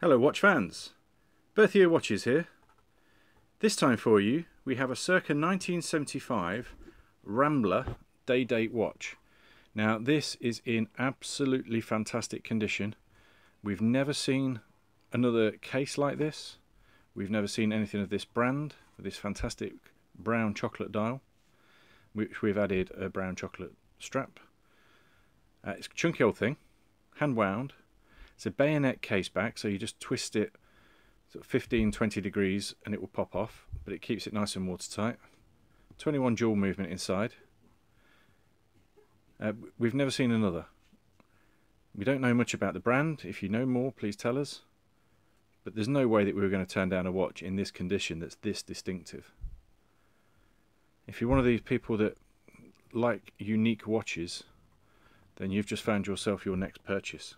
Hello watch fans, Birth Year Watches here. This time for you we have a circa 1975 Rambler day date watch. Now this is in absolutely fantastic condition. We've never seen another case like this. We've never seen anything of this brand, this fantastic brown chocolate dial, which we've added a brown chocolate strap. Uh, it's a chunky old thing, hand wound, it's a bayonet case back, so you just twist it sort of 15 20 degrees and it will pop off, but it keeps it nice and watertight. 21 jewel movement inside. Uh, we've never seen another. We don't know much about the brand. If you know more, please tell us. But there's no way that we were going to turn down a watch in this condition that's this distinctive. If you're one of these people that like unique watches, then you've just found yourself your next purchase.